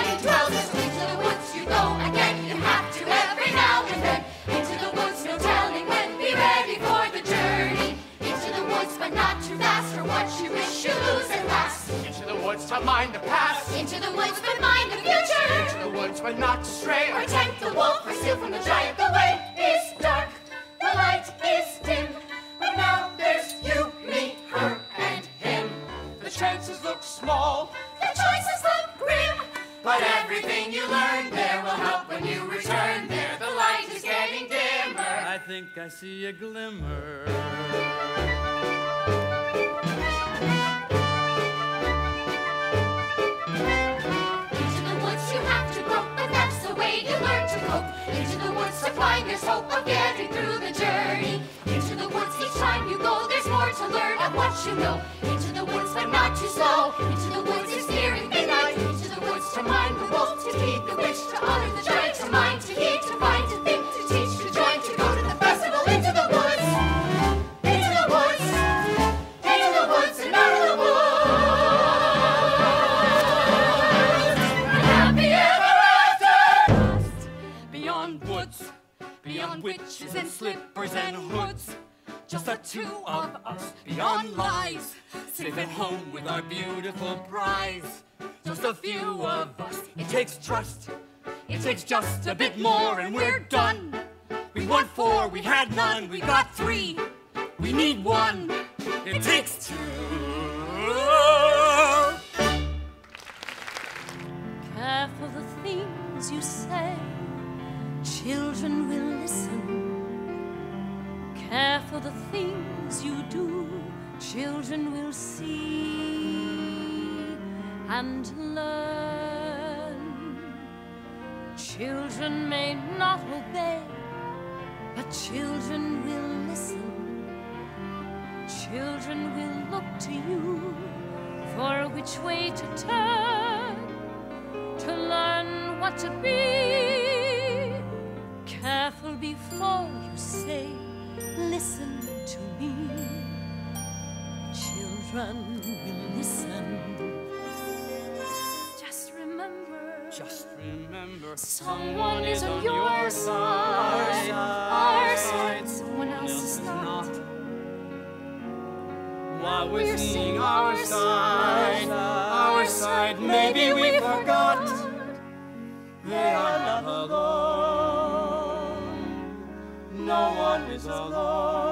Into the woods you go again. You have to every now and then. Into the woods, no telling when. Be ready for the journey. Into the woods, but not too fast. For what you wish you lose at last. Into the woods to mind the past. Into the woods, but mind the future. Into the woods, but not to stray. Or tempt the wolf or steal from the giant. The way is dark. The light is dim. But now there's you, me, her, and him. The chances look small. The choices but everything you learn there will help when you return there. The light is getting dimmer. I think I see a glimmer. Into the woods you have to grope, but that's the way you learn to cope. Into the woods to find there's hope of getting through the journey. Into the woods each time you go, there's more to learn of what you know. Into the woods, but not too slow. Into the woods is nearing to mind the wolf, to heed the witch, to honor the giant, to mind, to heed, to find, to think, to teach, to join, to go to the festival. Into the woods, into the woods, into the woods and out of the woods. Happy ever after. Beyond woods, beyond witches and slippers and hoods. Just the two of us, beyond lies, safe at home with our beautiful prize. Just a few of us, it takes trust. It takes just a bit more and we're done. We want four, we had none, we got three. We need one, it takes two. Careful the things you say, children will listen. Careful the things you do, children will see and learn. Children may not obey, but children will listen. Children will look to you for which way to turn to learn what to be. Careful before you say, listen to me. Children will listen. Remember, someone is on your side. Our side, someone else is not. While we're seeing our side, our side, maybe we forgot they are not alone. No one is alone.